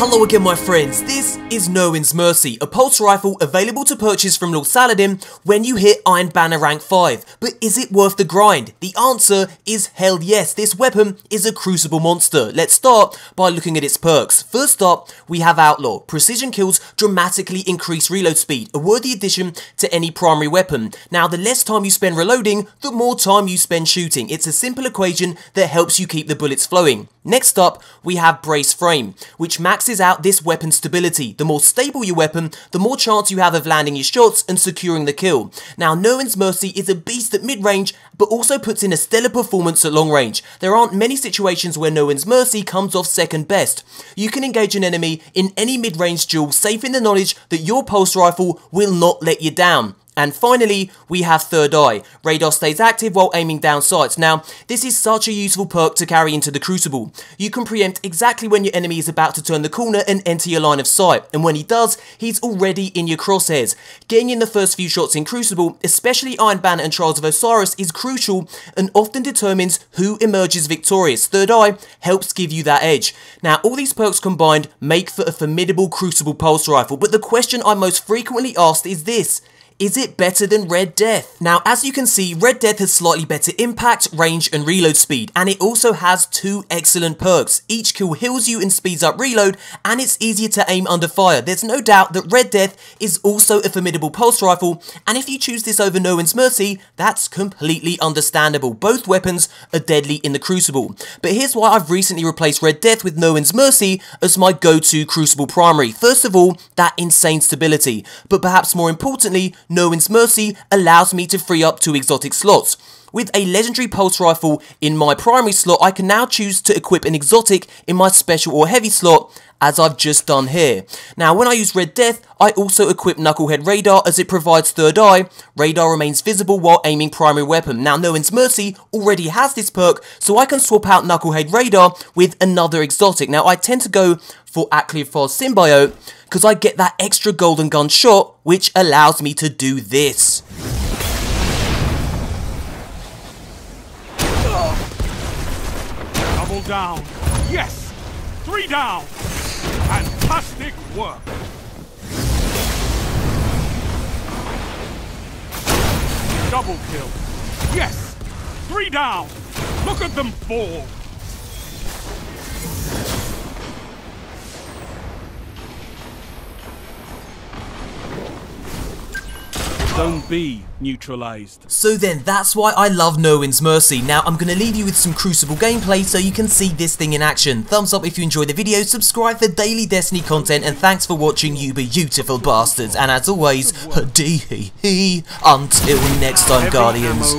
Hello again my friends, this is Nirwen's Mercy, a pulse rifle available to purchase from Lord Saladin when you hit Iron Banner rank 5. But is it worth the grind? The answer is hell yes, this weapon is a crucible monster. Let's start by looking at its perks. First up, we have Outlaw. Precision kills dramatically increase reload speed, a worthy addition to any primary weapon. Now the less time you spend reloading, the more time you spend shooting. It's a simple equation that helps you keep the bullets flowing. Next up, we have Brace Frame, which maxes out this weapon's stability. The more stable your weapon, the more chance you have of landing your shots and securing the kill. Now, Nirwen's Mercy is a beast at mid-range, but also puts in a stellar performance at long range. There aren't many situations where Nirwen's Mercy comes off second best. You can engage an enemy in any mid-range duel safe in the knowledge that your pulse rifle will not let you down. And finally, we have Third Eye. Radar stays active while aiming down sights. Now, this is such a useful perk to carry into the Crucible. You can preempt exactly when your enemy is about to turn the corner and enter your line of sight, and when he does, he's already in your crosshairs. Getting in the first few shots in Crucible, especially Iron Banner and Trials of Osiris, is crucial and often determines who emerges victorious. Third Eye helps give you that edge. Now, all these perks combined make for a formidable Crucible pulse rifle, but the question I'm most frequently asked is this. Is it better than Red Death? Now, as you can see, Red Death has slightly better impact, range, and reload speed, and it also has two excellent perks. Each kill heals you and speeds up reload, and it's easier to aim under fire. There's no doubt that Red Death is also a formidable pulse rifle, and if you choose this over Nirwen's Mercy, that's completely understandable. Both weapons are deadly in the Crucible. But here's why I've recently replaced Red Death with Nirwen's Mercy as my go-to Crucible primary. First of all, that insane stability, but perhaps more importantly, Nirwen's Mercy allows me to free up two exotic slots. With a legendary pulse rifle in my primary slot, I can now choose to equip an exotic in my special or heavy slot, as I've just done here. Now, when I use Red Death, I also equip Knucklehead Radar as it provides third eye. Radar remains visible while aiming primary weapon. Now, Nirwen's Mercy already has this perk, so I can swap out Knucklehead Radar with another exotic. Now, I tend to go for Achlyophage Symbiote, because I get that extra golden gun shot, which allows me to do this. Double down. Yes! Three down! Fantastic work! Double kill. Yes! Three down! Look at them fall! Don't be neutralized. So then, that's why I love Nirwen's Mercy. Now, I'm going to leave you with some Crucible gameplay so you can see this thing in action. Thumbs up if you enjoyed the video, subscribe for daily Destiny content, and thanks for watching, you beautiful bastards. And as always, dee hee hee. Until next time, Guardians.